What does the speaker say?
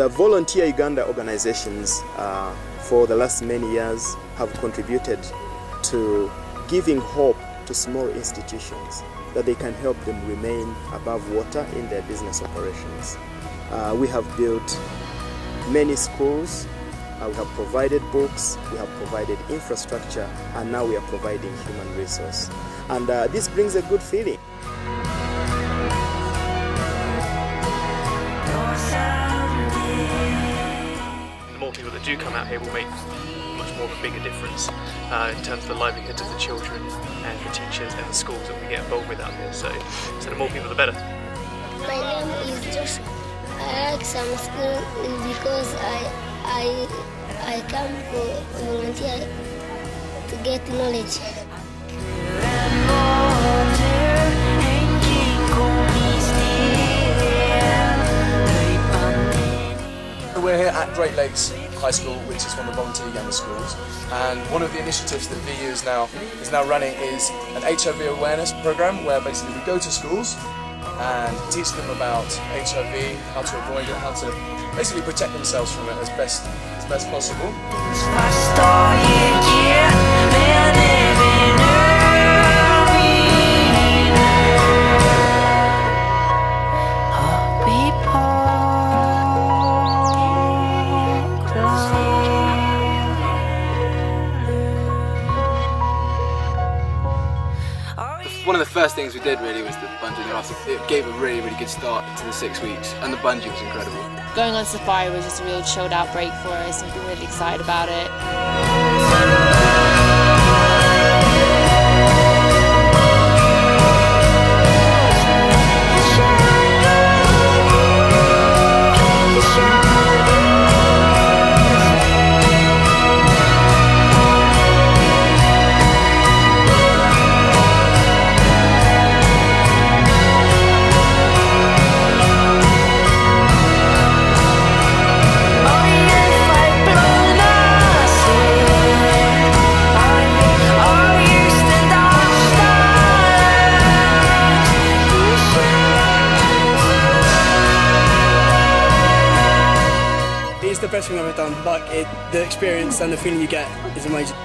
The volunteer Uganda organizations uh, for the last many years have contributed to giving hope to small institutions that they can help them remain above water in their business operations. Uh, we have built many schools, uh, we have provided books, we have provided infrastructure, and now we are providing human resource. And uh, this brings a good feeling. Do come out here will make much more of a bigger difference uh, in terms of the livelihoods of the children and the teachers and the schools that we get involved with out here. So, so the more people, the better. My name is Josh. I like some school because I I I come for volunteer to get knowledge. Great Lakes High School, which is one of the volunteer Uganda schools, and one of the initiatives that VU is now is now running is an HIV awareness program, where basically we go to schools and teach them about HIV, how to avoid it, how to basically protect themselves from it as best as best possible. One of the first things we did really was the bungee after it gave a really really good start to the six weeks and the bungee was incredible. Going on safari was just a real chilled out break for us and we're really excited about it. The best thing I've ever done. Like it, the experience and the feeling you get is amazing.